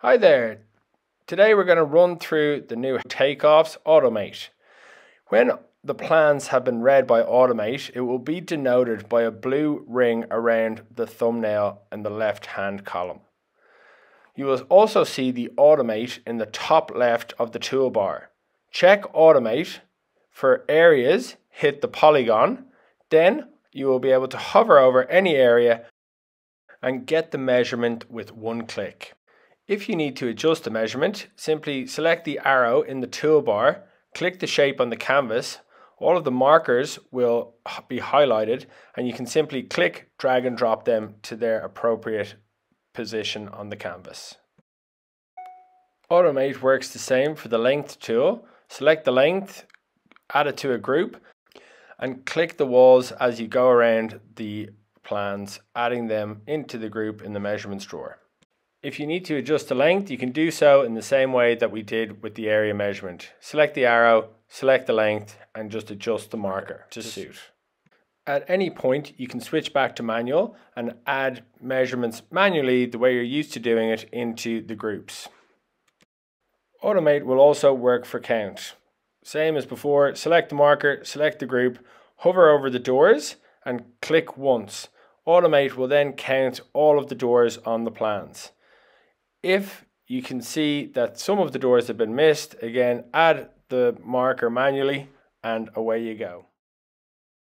Hi there. Today we're going to run through the new Takeoffs Automate. When the plans have been read by Automate, it will be denoted by a blue ring around the thumbnail in the left hand column. You will also see the Automate in the top left of the toolbar. Check Automate for areas, hit the polygon, then you will be able to hover over any area and get the measurement with one click. If you need to adjust the measurement, simply select the arrow in the toolbar, click the shape on the canvas, all of the markers will be highlighted and you can simply click, drag and drop them to their appropriate position on the canvas. Automate works the same for the length tool. Select the length, add it to a group and click the walls as you go around the plans, adding them into the group in the measurements drawer. If you need to adjust the length, you can do so in the same way that we did with the area measurement. Select the arrow, select the length, and just adjust the marker to suit. At any point, you can switch back to manual and add measurements manually the way you're used to doing it into the groups. Automate will also work for count. Same as before, select the marker, select the group, hover over the doors and click once. Automate will then count all of the doors on the plans. If you can see that some of the doors have been missed, again, add the marker manually and away you go.